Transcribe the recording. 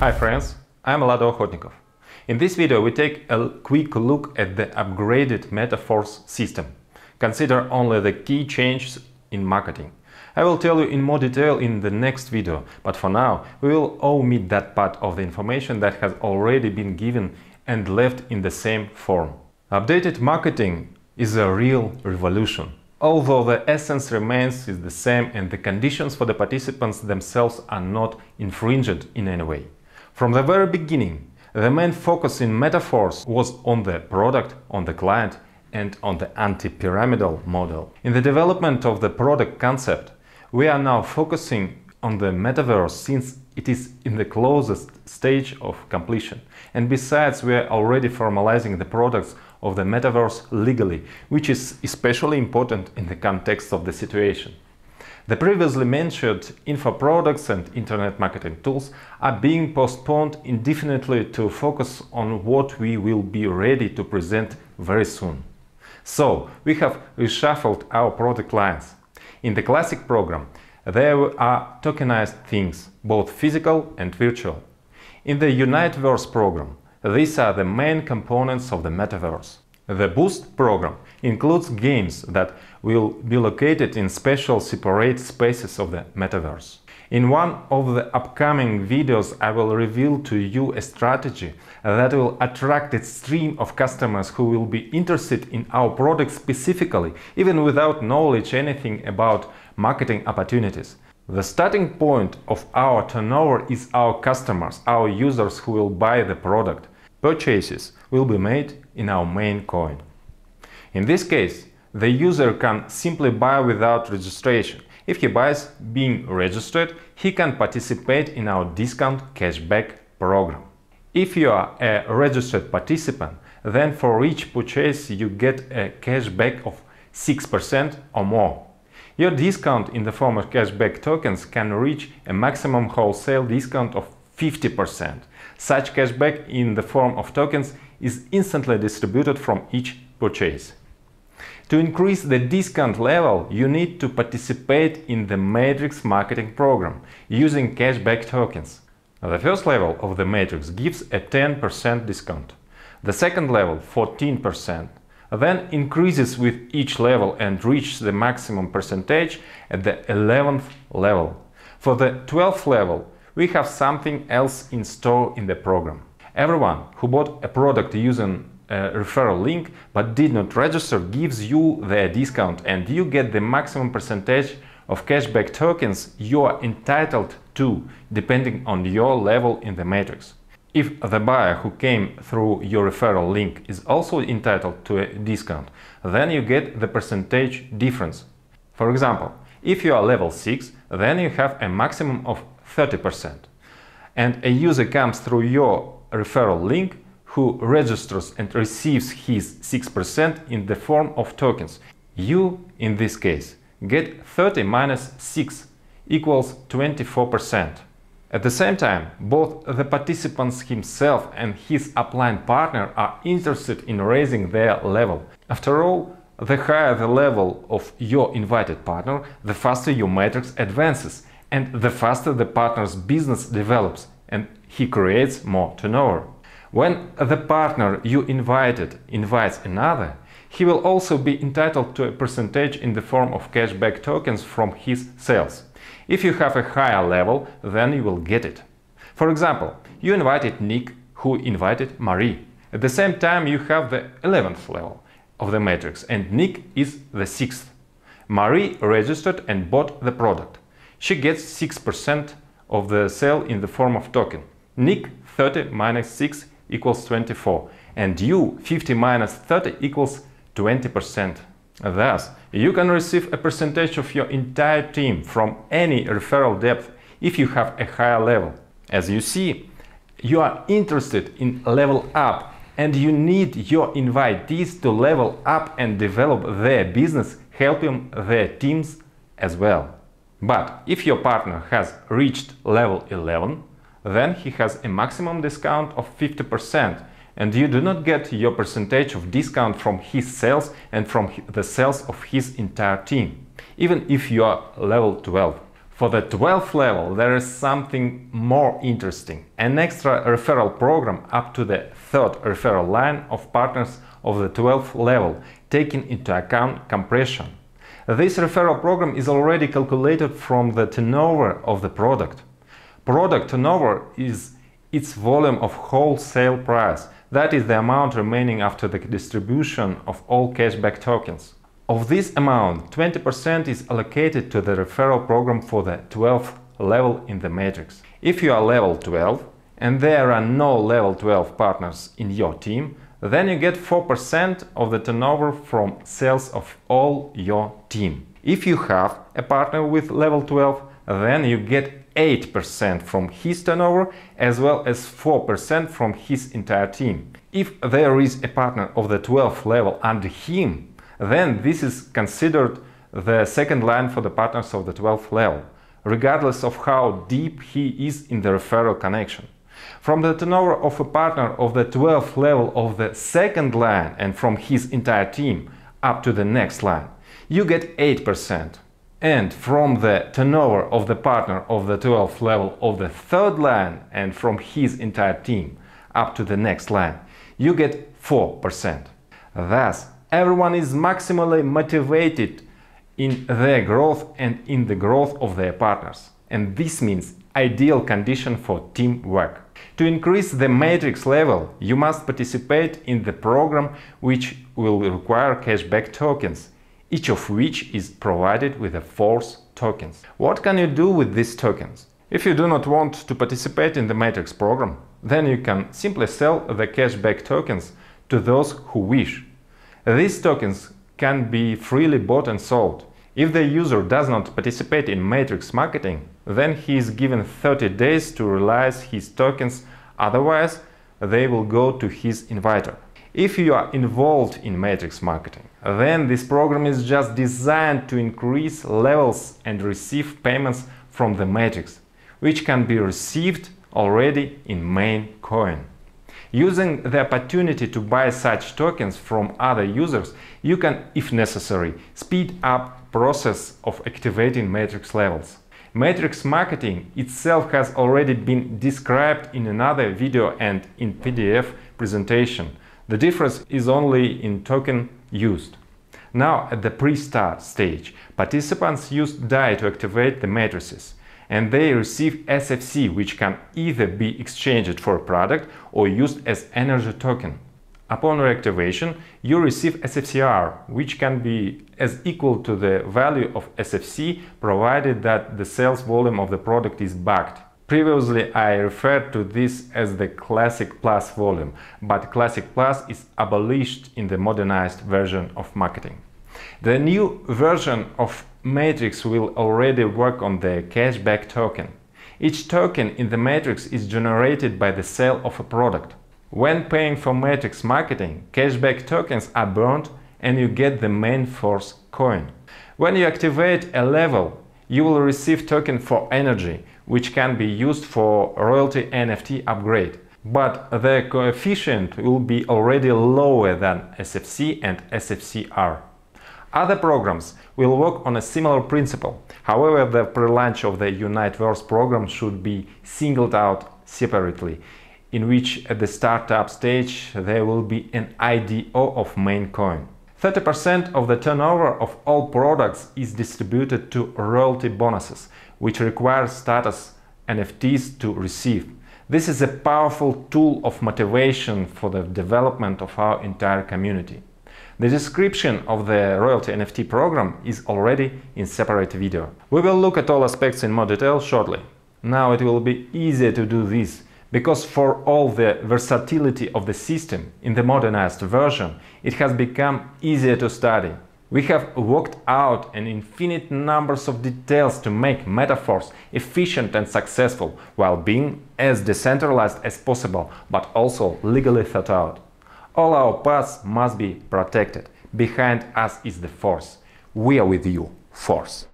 Hi friends, I'm Lado Okhotnikov. In this video we take a quick look at the upgraded Metaforce system. Consider only the key changes in marketing. I will tell you in more detail in the next video, but for now we will omit that part of the information that has already been given and left in the same form. Updated marketing is a real revolution. Although the essence remains is the same and the conditions for the participants themselves are not infringed in any way. From the very beginning, the main focus in Metaforce was on the product, on the client and on the anti-pyramidal model. In the development of the product concept, we are now focusing on the metaverse since it is in the closest stage of completion. And besides, we are already formalizing the products of the metaverse legally, which is especially important in the context of the situation. The previously mentioned info products and internet marketing tools are being postponed indefinitely to focus on what we will be ready to present very soon. So, we have reshuffled our product lines. In the classic program, there are tokenized things, both physical and virtual. In the Uniteverse program, these are the main components of the metaverse. The Boost program includes games that will be located in special separate spaces of the metaverse. In one of the upcoming videos I will reveal to you a strategy that will attract a stream of customers who will be interested in our product specifically, even without knowledge anything about marketing opportunities. The starting point of our turnover is our customers, our users who will buy the product. Purchases will be made in our main coin. In this case, the user can simply buy without registration. If he buys being registered, he can participate in our discount cashback program. If you are a registered participant, then for each purchase you get a cashback of 6% or more. Your discount in the form of cashback tokens can reach a maximum wholesale discount of 50%. Such cashback in the form of tokens is instantly distributed from each purchase. To increase the discount level, you need to participate in the Matrix marketing program using cashback tokens. The first level of the Matrix gives a 10% discount. The second level, 14%, then increases with each level and reaches the maximum percentage at the 11th level. For the 12th level, we have something else in store in the program. Everyone who bought a product using a referral link but did not register gives you the discount and you get the maximum percentage of cashback tokens you are entitled to depending on your level in the matrix. If the buyer who came through your referral link is also entitled to a discount, then you get the percentage difference. For example, if you are level 6, then you have a maximum of 30%. And a user comes through your referral link who registers and receives his 6% in the form of tokens. You, in this case, get 30 minus 6 equals 24%. At the same time, both the participants himself and his upline partner are interested in raising their level. After all, the higher the level of your invited partner, the faster your matrix advances and the faster the partner's business develops and he creates more turnover. When the partner you invited invites another, he will also be entitled to a percentage in the form of cashback tokens from his sales. If you have a higher level, then you will get it. For example, you invited Nick, who invited Marie. At the same time, you have the 11th level of the matrix, and Nick is the 6th. Marie registered and bought the product. She gets 6% of the sale in the form of token. Nick 30 minus 6 equals 24 and you 50 minus 30 equals 20%. Thus, you can receive a percentage of your entire team from any referral depth if you have a higher level. As you see, you are interested in level up and you need your invitees to level up and develop their business helping their teams as well. But if your partner has reached level 11, then he has a maximum discount of 50% and you do not get your percentage of discount from his sales and from the sales of his entire team, even if you are level 12. For the 12th level, there is something more interesting an extra referral program up to the third referral line of partners of the 12th level, taking into account compression. This referral program is already calculated from the turnover of the product. Product turnover is its volume of wholesale price, that is the amount remaining after the distribution of all cashback tokens. Of this amount, 20% is allocated to the referral program for the 12th level in the matrix. If you are level 12 and there are no level 12 partners in your team, then you get 4% of the turnover from sales of all your team. If you have a partner with level 12, then you get 8% from his turnover as well as 4% from his entire team. If there is a partner of the 12th level under him, then this is considered the second line for the partners of the 12th level, regardless of how deep he is in the referral connection. From the turnover of a partner of the 12th level of the second line and from his entire team up to the next line, you get 8%. And from the turnover of the partner of the 12th level of the third line and from his entire team up to the next line, you get 4%. Thus, everyone is maximally motivated in their growth and in the growth of their partners. And this means ideal condition for teamwork. To increase the matrix level, you must participate in the program which will require cashback tokens, each of which is provided with a force tokens. What can you do with these tokens? If you do not want to participate in the matrix program, then you can simply sell the cashback tokens to those who wish these tokens can be freely bought and sold. If the user does not participate in matrix marketing, then he is given 30 days to realize his tokens, otherwise they will go to his inviter. If you are involved in matrix marketing, then this program is just designed to increase levels and receive payments from the matrix, which can be received already in main coin. Using the opportunity to buy such tokens from other users, you can, if necessary, speed up process of activating matrix levels. Matrix marketing itself has already been described in another video and in PDF presentation. The difference is only in token used. Now, at the pre-start stage, participants use DAI to activate the matrices and they receive SFC, which can either be exchanged for a product or used as energy token. Upon reactivation, you receive SFCR, which can be as equal to the value of SFC provided that the sales volume of the product is backed. Previously, I referred to this as the Classic Plus volume, but Classic Plus is abolished in the modernized version of marketing. The new version of Matrix will already work on the cashback token. Each token in the matrix is generated by the sale of a product. When paying for matrix marketing, cashback tokens are burned and you get the main force coin. When you activate a level, you will receive token for energy, which can be used for royalty NFT upgrade. But the coefficient will be already lower than SFC and SFCR. Other programs will work on a similar principle. However, the pre-launch of the Uniteverse program should be singled out separately, in which at the startup stage there will be an IDO of main coin. 30% of the turnover of all products is distributed to royalty bonuses, which require status NFTs to receive. This is a powerful tool of motivation for the development of our entire community. The description of the royalty NFT program is already in separate video. We will look at all aspects in more detail shortly. Now it will be easier to do this, because for all the versatility of the system in the modernized version, it has become easier to study. We have worked out an infinite numbers of details to make Metaforce efficient and successful, while being as decentralized as possible, but also legally thought out. All our paths must be protected. Behind us is the force. We are with you, force.